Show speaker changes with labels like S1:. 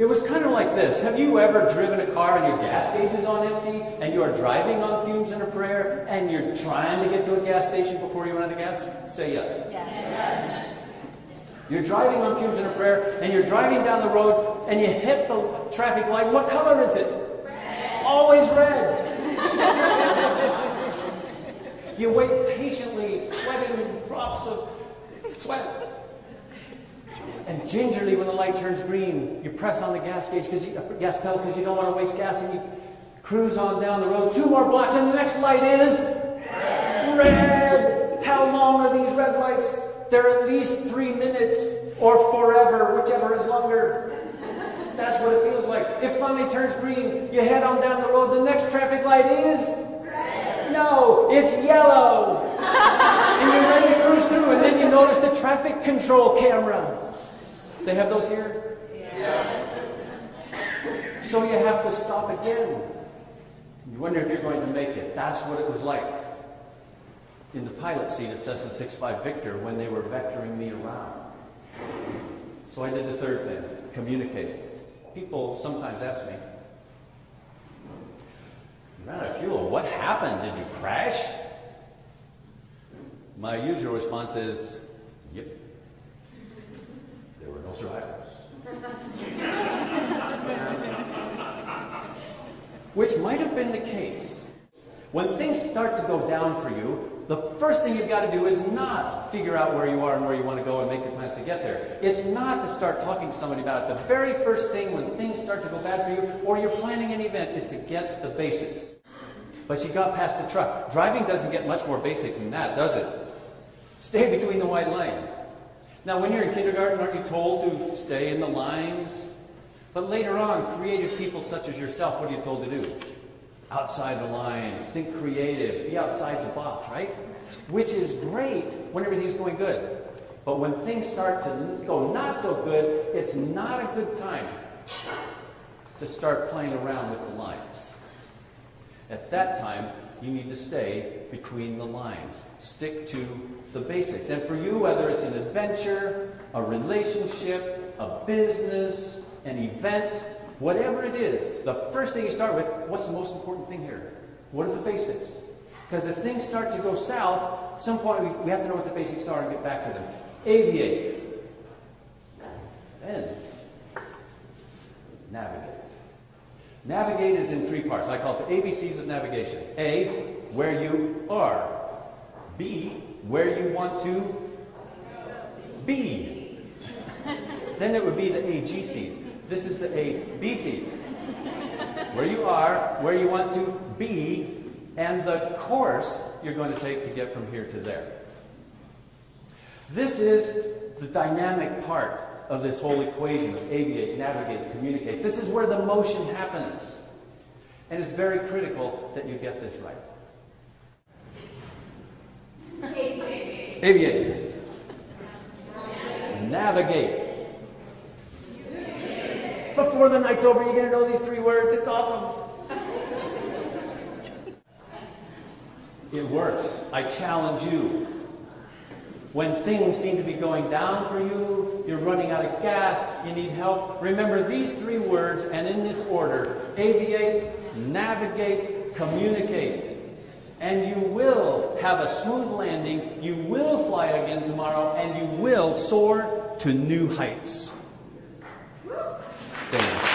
S1: It was kind of like this. Have you ever driven a car and your gas gauge is on empty and you are driving on fumes and a prayer and you're trying to get to a gas station before you run out of gas? Say yes.
S2: Yes.
S1: You're driving on fumes and a prayer and you're driving down the road and you hit the traffic light. What color is it?
S2: Red.
S1: Always red. you wait patiently, sweating drops of sweat. And gingerly, when the light turns green, you press on the gas gauge because you, uh, gas pedal because you don't want to waste gas, and you cruise on down the road. Two more blocks, and the next light is red. red. How long are these red lights? They're at least three minutes or forever, whichever is longer. That's what it feels like. It finally turns green. You head on down the road. The next traffic light is
S2: Red.
S1: no, it's yellow. and you're ready to cruise through, and then you notice the traffic control camera. They have those here?
S2: Yes.
S1: So you have to stop again. You wonder if you're going to make it. That's what it was like in the pilot seat of Cessna 65 Victor when they were vectoring me around. So I did the third thing communicate. People sometimes ask me, You ran out of fuel. What happened? Did you crash? My usual response is, Yep. There were no survivors. Which might have been the case. When things start to go down for you, the first thing you've got to do is not figure out where you are and where you want to go and make your plans to get there. It's not to start talking to somebody about it. The very first thing when things start to go bad for you or you're planning an event is to get the basics. But she got past the truck. Driving doesn't get much more basic than that, does it? Stay between the white lines. Now, when you're in kindergarten, aren't you told to stay in the lines? But later on, creative people such as yourself, what are you told to do? Outside the lines, think creative, be outside the box, right? Which is great when everything's going good. But when things start to go not so good, it's not a good time to start playing around with the lines. At that time, you need to stay between the lines. Stick to the basics. And for you, whether it's an adventure, a relationship, a business, an event, whatever it is, the first thing you start with, what's the most important thing here? What are the basics? Because if things start to go south, at some point we, we have to know what the basics are and get back to them. Aviate. Then navigate. Navigate is in three parts. I call it the ABCs of navigation. A, where you are. B, where you want to be. then it would be the AGCs. This is the ABCs. Where you are, where you want to be, and the course you're going to take to get from here to there. This is the dynamic part of this whole equation of aviate, navigate, communicate. This is where the motion happens. And it's very critical that you get this right.
S2: Aviate.
S1: Aviate. Navigate. Before the night's over, you're going to know these three words. It's awesome. It works. I challenge you. When things seem to be going down for you, running out of gas, you need help, remember these three words and in this order aviate, navigate, communicate. And you will have a smooth landing, you will fly again tomorrow, and you will soar to new heights. Thanks.